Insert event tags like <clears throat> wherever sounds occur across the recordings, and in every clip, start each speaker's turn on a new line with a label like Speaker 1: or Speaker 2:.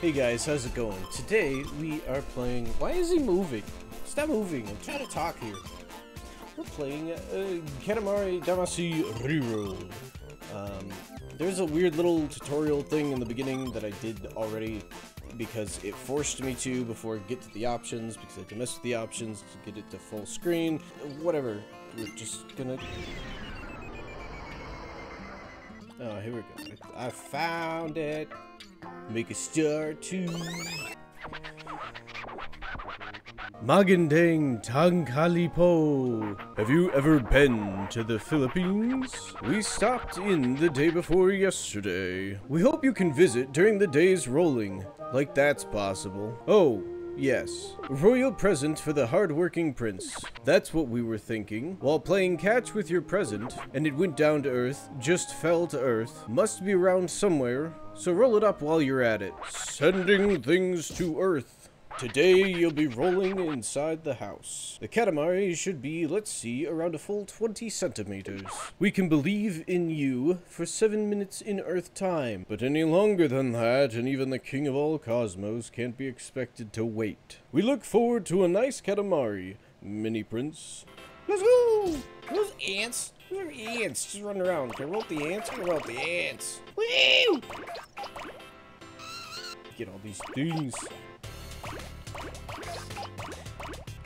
Speaker 1: Hey guys, how's it going? Today we are playing. Why is he moving? Stop moving! I'm trying to talk here. We're playing uh, Katamari Damacy. Um, there's a weird little tutorial thing in the beginning that I did already because it forced me to before I get to the options because I had to mess with the options to get it to full screen. Whatever. We're just gonna. Oh, here we go. I found it. Make a start too. Magandang Tangkalipo. Have you ever been to the Philippines? We stopped in the day before yesterday. We hope you can visit during the days rolling, like that's possible. Oh, Yes, royal present for the hard-working prince. That's what we were thinking. While playing catch with your present, and it went down to earth, just fell to earth, must be around somewhere, so roll it up while you're at it. Sending things to earth. Today you'll be rolling inside the house. The Katamari should be, let's see, around a full 20 centimeters. We can believe in you for 7 minutes in Earth time, but any longer than that, and even the king of all cosmos can't be expected to wait. We look forward to a nice Katamari, Mini Prince.
Speaker 2: Let's go! Those ants. Those are ants just running around. Can I roll the ants? Can I roll the ants? Woo!
Speaker 1: Get all these things.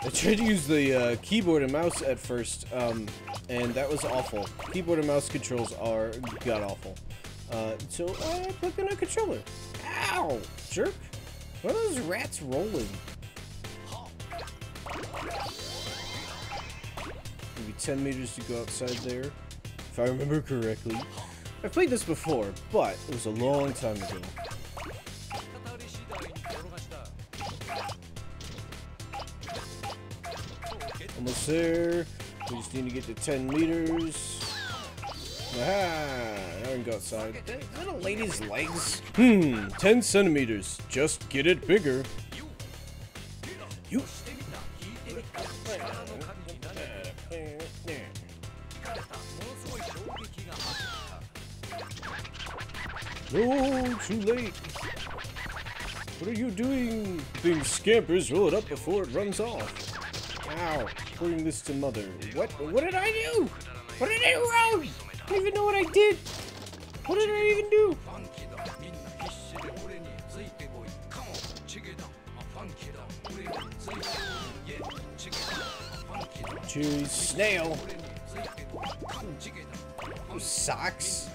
Speaker 1: I tried to use the uh, keyboard and mouse at first, um, and that was awful. Keyboard and mouse controls are god-awful. Uh, so I put in a controller. Ow! Jerk! What are those rats rolling? Maybe 10 meters to go outside there, if I remember correctly. I've played this before, but it was a long time ago. There. We just need to get to 10 meters. Aha! Now we can go outside.
Speaker 2: Is that a lady's legs?
Speaker 1: Hmm, 10 centimeters. Just get it bigger. You. No, too late. What are you doing? Thing scampers, roll it up before it runs off. Ow, putting this to mother. What? What did I do? What did I do wrong? I don't even know what I did. What did I even do? Chewy snail. Socks.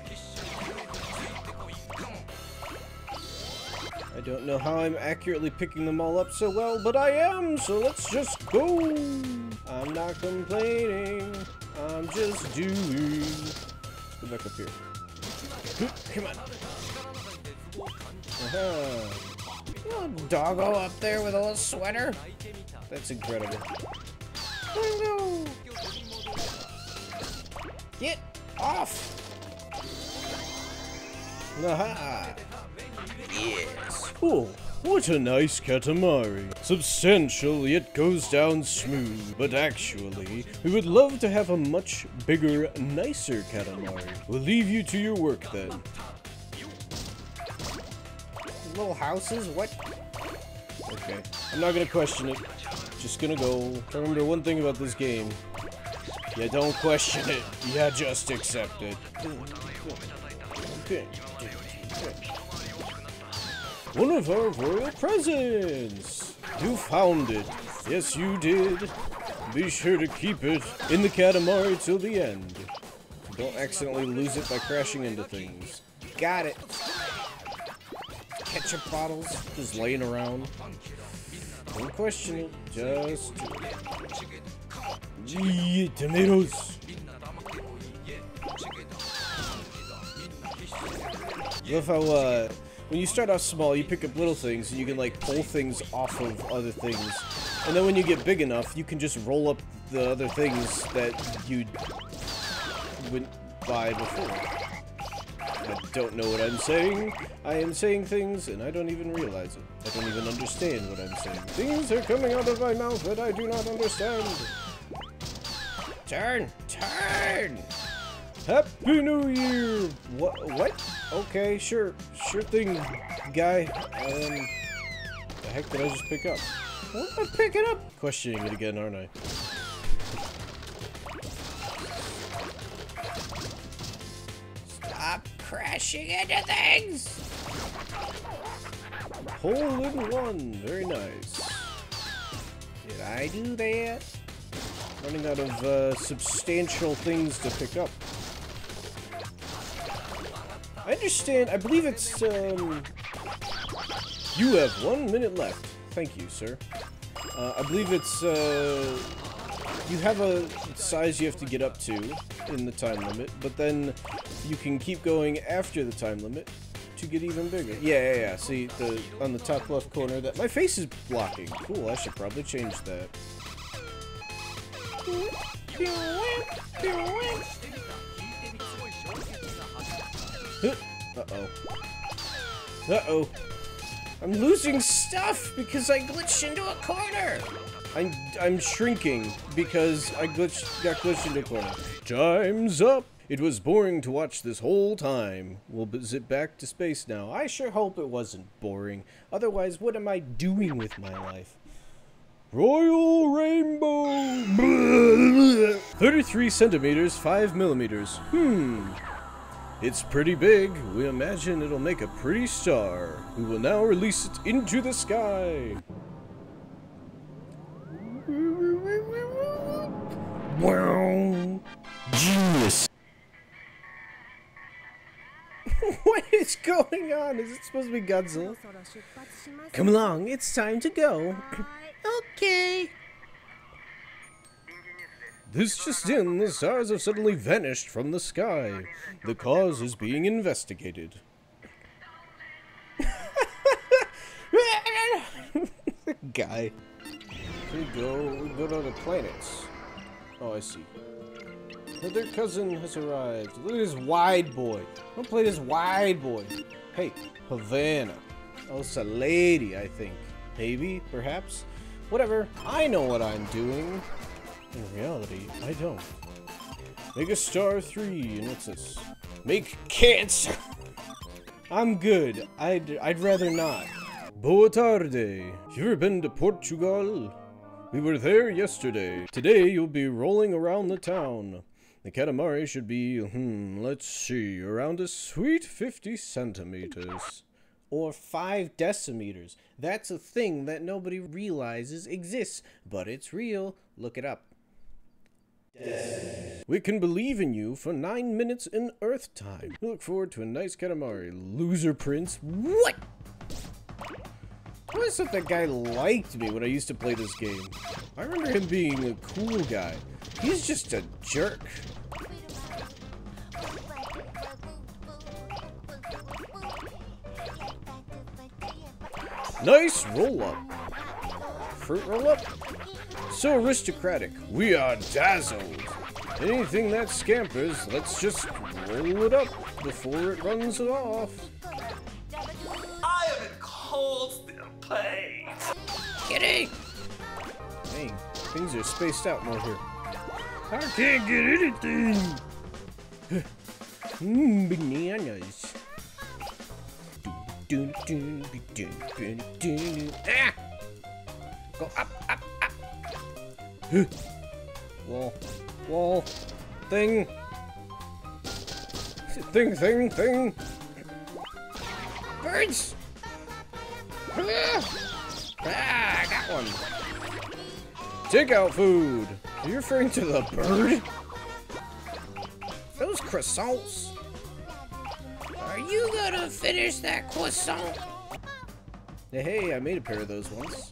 Speaker 1: I don't know how I'm accurately picking them all up so well, but I am, so let's just go. I'm not complaining. I'm just doing. Go back up here. Come on. Uh-huh.
Speaker 2: Oh, doggo up there with a little sweater.
Speaker 1: That's incredible.
Speaker 2: Get off!
Speaker 1: Aha! Yes. Oh, what a nice Katamari. Substantial, yet goes down smooth. But actually, we would love to have a much bigger, nicer Katamari. We'll leave you to your work then.
Speaker 2: Little houses? What?
Speaker 1: Okay. I'm not gonna question it. Just gonna go. Remember one thing about this game. Yeah, don't question it. Yeah, just accept it. Okay. One of our royal presents! You found it. Yes, you did. Be sure to keep it in the Katamari till the end. Don't accidentally lose it by crashing into things.
Speaker 2: Got it.
Speaker 1: Ketchup bottles just laying around. Don't question it. Just... Yeah, tomatoes! Love how, uh, when you start off small, you pick up little things, and you can, like, pull things off of other things. And then when you get big enough, you can just roll up the other things that you went by before. I don't know what I'm saying. I am saying things, and I don't even realize it. I don't even understand what I'm saying. Things are coming out of my mouth that I do not understand.
Speaker 2: Turn! Turn!
Speaker 1: Happy New Year! What? What? Okay, sure. Sure thing, guy. Um, the heck did I just pick up? What did I pick it up? Questioning it again, aren't I?
Speaker 2: Stop crashing into things!
Speaker 1: Hole in one. Very nice.
Speaker 2: Did I do that?
Speaker 1: Running out of uh, substantial things to pick up. I understand. I believe it's, um... You have one minute left. Thank you, sir. Uh, I believe it's, uh... You have a size you have to get up to in the time limit, but then you can keep going after the time limit to get even bigger. Yeah, yeah, yeah. See, the on the top left corner, that my face is blocking. Cool, I should probably change that. Uh-oh. Uh-oh. I'm losing stuff because I glitched into a corner. I'm I'm shrinking because I glitched got glitched into a corner. Time's up. It was boring to watch this whole time. We'll zip back to space now. I sure hope it wasn't boring. Otherwise, what am I doing with my life? Royal Rainbow! <laughs> 33 centimeters, 5 millimeters. Hmm. It's pretty big. We imagine it'll make a pretty star. We will now release it into the sky. Wow. Genius. <laughs> what is going on? Is it supposed to be Godzilla? Come along, it's time to go. <clears throat> okay. This just in, the stars have suddenly vanished from the sky. The cause is being investigated. <laughs> Guy. We go, we go to the planets. Oh, I see. Their cousin has arrived. Look at this wide boy. Don't play this wide boy. Hey, Havana. Oh, it's a lady, I think. Maybe, perhaps. Whatever. I know what I'm doing. In reality, I don't. Make a star three, and what's this? Make cancer! <laughs> I'm good. I'd, I'd rather not. Boa tarde. You ever been to Portugal? We were there yesterday. Today you'll be rolling around the town. The Katamari should be, hmm, let's see, around a sweet 50 centimeters. Or 5 decimeters. That's a thing that nobody realizes exists, but it's real. Look it up. We can believe in you for 9 minutes in Earth time. We look forward to a nice Katamari. Loser Prince. What? I always thought that guy liked me when I used to play this game. I remember him being a cool guy. He's just a jerk. Nice roll up. Fruit roll up? So aristocratic. We are dazzled. Anything that scampers, let's just roll it up before it runs off.
Speaker 3: I am in constant pain.
Speaker 2: Kitty!
Speaker 1: Dang, things are spaced out more here. I can't get anything. <sighs> Mmm, bananas. Dun, dun, dun. Ah! Go up, up, up. Wall, wall, thing. Thing, thing, thing. Birds. Ah, I got one. Takeout food. Are you referring to the bird? Those croissants.
Speaker 2: Are you gonna finish that croissant?
Speaker 1: Hey, I made a pair of those once.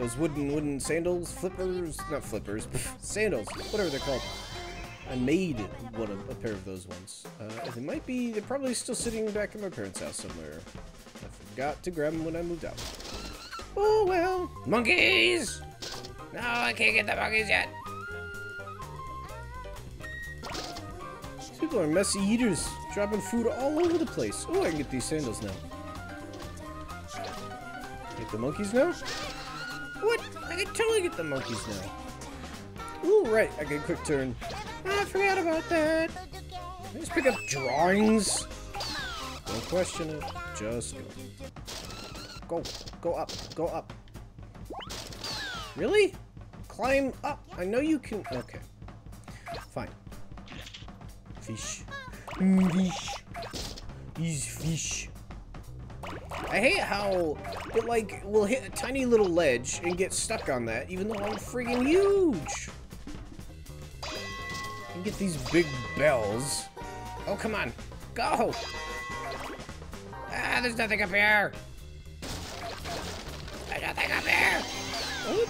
Speaker 1: Those wooden wooden sandals, flippers, not flippers, sandals, whatever they're called. I made one of, a pair of those once. Uh, they might be, they're probably still sitting back at my parents' house somewhere. I forgot to grab them when I moved out. Oh well.
Speaker 2: Monkeys! No, I can't get the monkeys yet.
Speaker 1: These people are messy eaters, dropping food all over the place. Oh, I can get these sandals now. Get the monkeys now? I can totally get the monkeys now. Ooh, right, I get a quick turn. Ah, I forgot about that. Just pick up drawings. Don't question it. Just go. Go. Go up. Go up. Really? Climb up. I know you can. Okay. Fine. Fish. Fish. These fish. I hate how it like will hit a tiny little ledge and get stuck on that, even though I'm freaking huge. And get these big bells. Oh, come on. Go! Ah, there's nothing up here. There's nothing up here. Oh,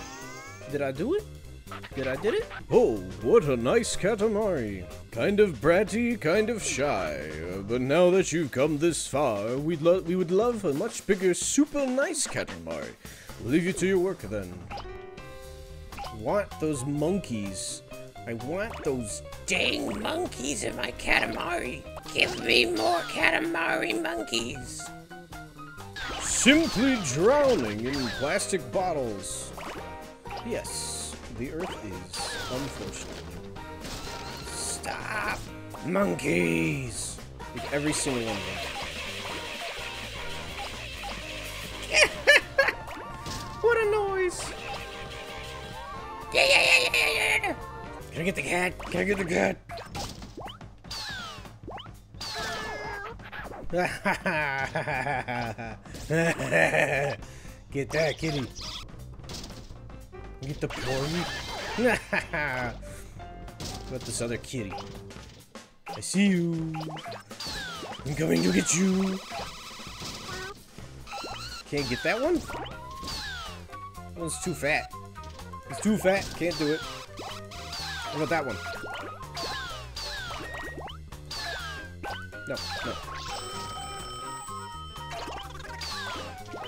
Speaker 1: did I do it? Did I did it? Oh, what a nice Katamari. Kind of bratty, kind of shy. But now that you've come this far, we'd we would love a much bigger, super nice Katamari. We'll leave you to your work then. Want those monkeys. I want those
Speaker 2: Dang monkeys in my Katamari. Give me more Katamari monkeys.
Speaker 1: simply drowning in plastic bottles. Yes, the earth is, unfortunately.
Speaker 2: Stop.
Speaker 1: Monkeys! Like every single one of them. <laughs> what a noise!
Speaker 2: Yeah, yeah, yeah, yeah, yeah, yeah.
Speaker 1: Can I get the cat? Can I get the cat? <laughs> get that kitty. Get the porgy. <laughs> Got this other kitty. I see you. I'm coming to get you. Can't get that one? That one's too fat. It's too fat. Can't do it. How about that one? No, no.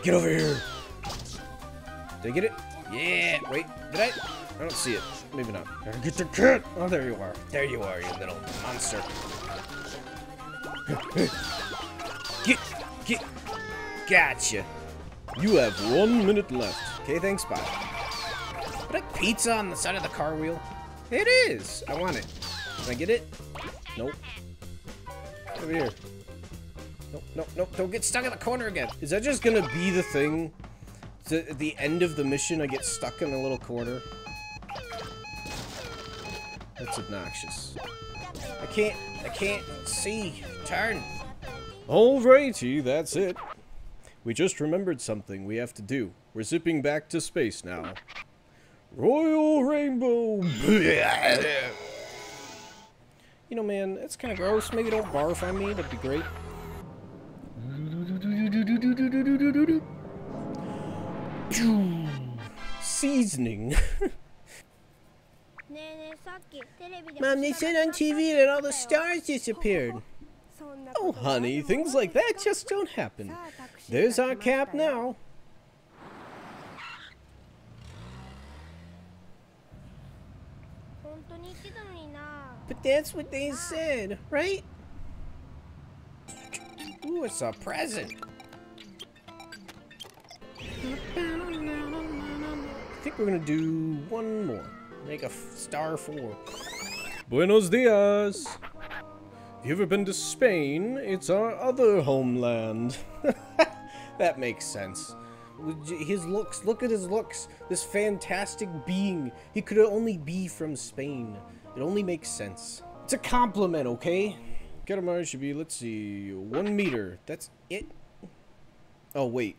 Speaker 1: Get over here. Did I get it? Yeah. Wait, did I? I don't see it. Maybe not. Gotta Get the cat. Oh, there you are. There you are, you little monster. get, get. Gotcha. You have one minute left. Okay, thanks. Bye. Is that pizza on the side of the car wheel? It is. I want it. Can I get it? Nope. Over here. Nope, nope, nope. Don't get stuck in the corner again. Is that just gonna be the thing? So at the end of the mission, I get stuck in a little corner? That's obnoxious. I can't, I can't see. Turn. Alrighty, that's it. We just remembered something we have to do. We're zipping back to space now. Royal Rainbow! <laughs> You know, man, that's kind of gross. Maybe don't barf on me. That'd be great. <laughs> Seasoning. <laughs> Mom, they said on TV that all the stars disappeared. Oh, honey, things like that just don't happen. There's our cap now. But that's what they said, right? Ooh, it's a present. I think we're gonna do one more. Make a star four. Buenos dias. Have you ever been to Spain? It's our other homeland. <laughs> that makes sense. His looks, look at his looks. This fantastic being. He could only be from Spain. It only makes sense. It's a compliment, okay? Katamari should be, let's see, one meter. That's it? Oh, wait.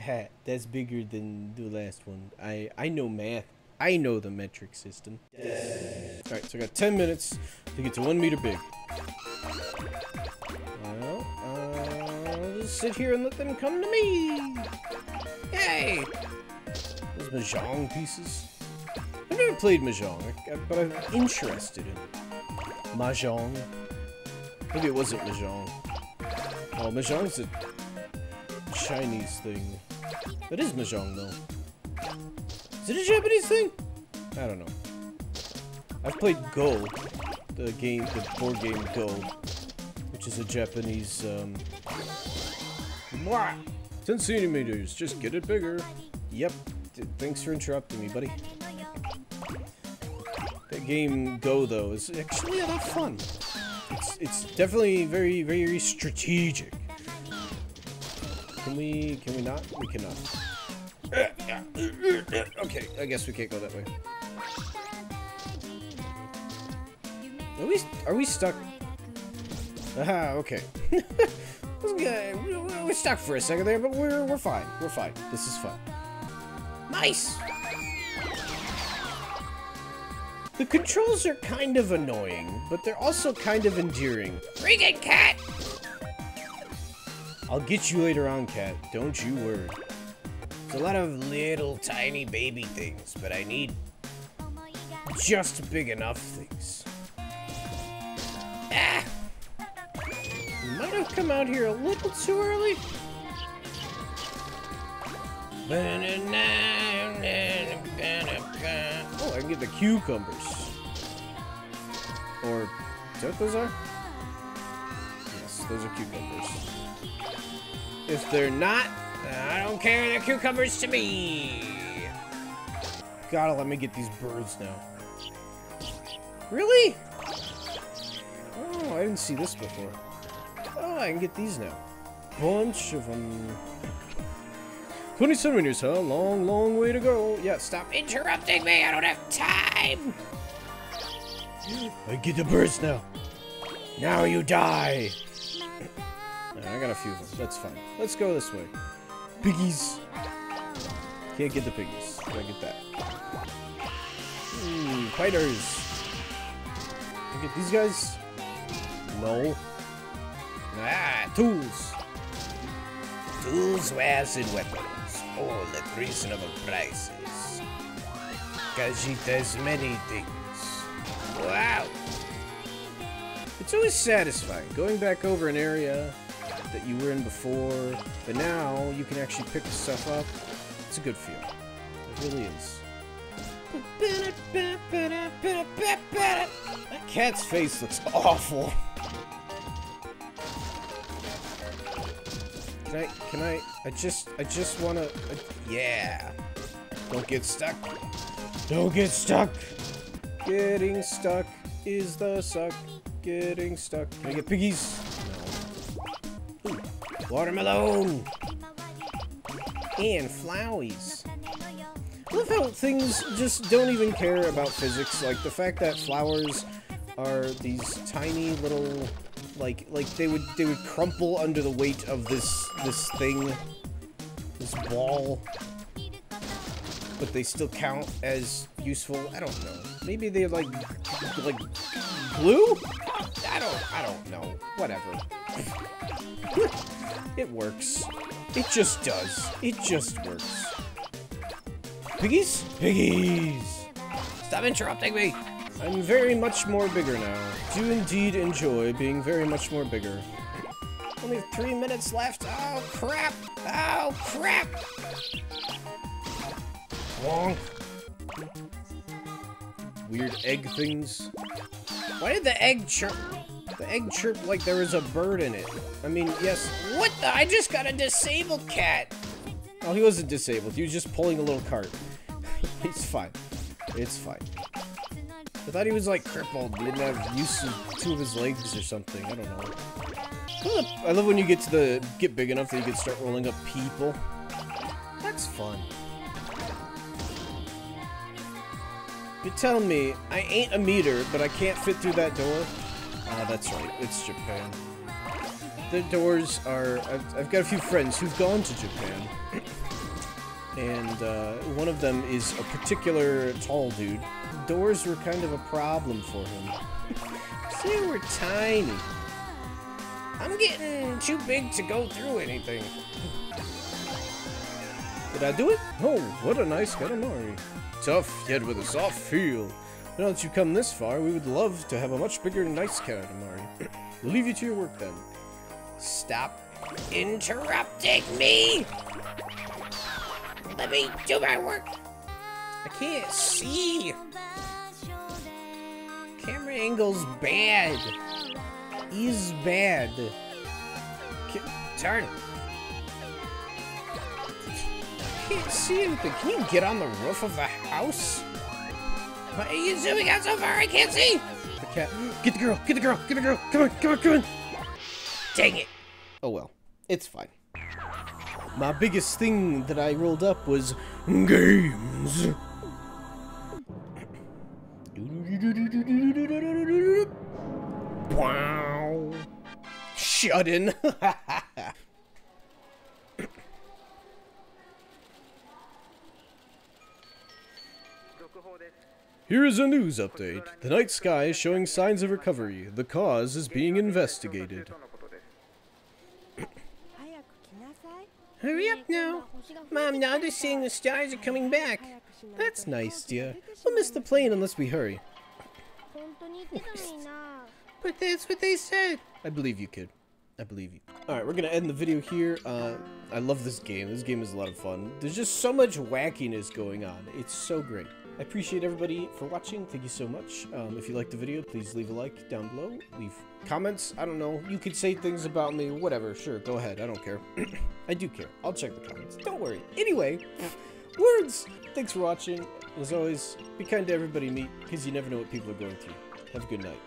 Speaker 1: Ha, that's bigger than the last one. I, I know math. I know the metric system. Alright, so I got 10 minutes to get to one meter big. Well, I'll just sit here and let them come to me. Yay! Those Mahjong pieces. I've never played Mahjong, but I'm interested in it. Mahjong. Maybe it wasn't Mahjong. Oh, Mahjong's a Chinese thing. That is Mahjong, though. Is it a Japanese thing? I don't know. I've played Go, the game, the board game Go, which is a Japanese, um... Mwah! 10 centimeters, just get it bigger. Yep, th- thanks for interrupting me, buddy. That game Go, though, is actually a lot of fun. It's it's definitely very very strategic. Can we can we not? We cannot. Okay, I guess we can't go that way. Are we are we stuck? Aha, okay. <laughs> Okay, we- we- We're stuck for a second there, but we're we're fine. We're fine. This is fun. Nice. The controls are kind of annoying, but they're also kind of endearing.
Speaker 2: It, cat!
Speaker 1: I'll get you later on, cat. Don't you worry.
Speaker 2: A lot of little tiny baby things, but I need just big enough things. Ah!
Speaker 1: Might have come out here a little too early. Oh, I can get the cucumbers. Or, is that those are? Yes, those are cucumbers. If they're not,
Speaker 2: I don't care, they're cucumbers to me!
Speaker 1: gotta let me get these birds now. Really? Oh, I didn't see this before. Oh, I can get these now. Bunch of them. 27 years, huh? Long, long way to go. Yeah, stop.
Speaker 2: Interrupting me, I don't have time!
Speaker 1: I get the birds now. Now you die. <clears throat> I got a few of them. That's fine. Let's go this way. Piggies. Can't get the piggies. Gotta get that. Hmm, fighters. Can get these guys? No. Ah, tools.
Speaker 2: Tools, wares, and weapons, all at reasonable prices. Kajita's many things. Wow!
Speaker 1: It's always satisfying going back over an area that you were in before, but now you can actually pick stuff up. It's a good feel. It really is. That cat's face looks awful. Can I, can I, I just, I just wanna, yeah. Don't get stuck. Don't get stuck. Getting stuck is the suck. Getting stuck. Can I get piggies? Watermelon! And flowies. I love how things just don't even care about physics. Like the fact that flowers are these tiny little, like, like they would they would crumple under the weight of this this thing, this ball. But they still count as useful. I don't know. Maybe they're like like glue. I don't. I don't know. Whatever. it works. It just does. It just works. Piggies? Piggies!
Speaker 2: Stop interrupting me!
Speaker 1: I'm very much more bigger now. Do indeed enjoy being very much more bigger.
Speaker 2: Only three minutes left. Oh, crap! Oh, crap!
Speaker 1: Wonk. Weird egg things. Why did the egg chirp? Egg chirp like there was a bird in it. I mean, yes.
Speaker 2: What the? I just got a disabled cat!
Speaker 1: Oh, he wasn't disabled. He was just pulling a little cart. <laughs> He's fine. It's fine. I thought he was like crippled, didn't have use of two of his legs or something. I don't know. I love when you get to the get big enough that you can start rolling up people. That's fun. You're telling me I ain't a meter, but I can't fit through that door? Ah, that's right. It's Japan. The doors are... I've, I've got a few friends who've gone to Japan. and uh, one of them is a particular tall dude. Doors were kind of a problem for him. they were tiny.
Speaker 2: I'm getting too big to go through anything.
Speaker 1: Did I do it? Oh, what a nice Katamari. Tough, yet with a soft feel. Now that you've come this far, we would love to have a much bigger, nice Katamari. we'll <clears throat> leave you to your work then.
Speaker 2: Stop interrupting me! Let me do my work! I can't see! Camera angle's bad. Is bad. Ca- turn. Can't see anything. Can you get on the roof of the house? Why are you zooming out so far? I can't see!
Speaker 1: The cat. Get the girl, get the girl, get the girl. Come on, come on, come on.
Speaker 2: Dang it!
Speaker 1: Oh well, it's fine. My biggest thing that I rolled up was games. Wow. Shut in. <laughs> Here is a news update. The night sky is showing signs of recovery. The cause is being investigated.
Speaker 2: Hurry up now. Mom, now they're saying the stars are coming back.
Speaker 1: That's nice, dear. We'll miss the plane unless we hurry.
Speaker 2: but that's what they said.
Speaker 1: I believe you, kid. I believe you. Alright, we're gonna end the video here. Uh, I love this game. This game is a lot of fun. There's just so much wackiness going on. It's so great. I appreciate everybody for watching. Thank you so much. Um, if you liked the video, please leave a like down below. Leave comments. I don't know. You could say things about me. Whatever. Sure, go ahead. I don't care. <clears throat> I do care. I'll check the comments. Don't worry. Anyway, <sniffs> words. Thanks for watching. As always, be kind to everybody meet, because you never know what people are going through. Have a good night.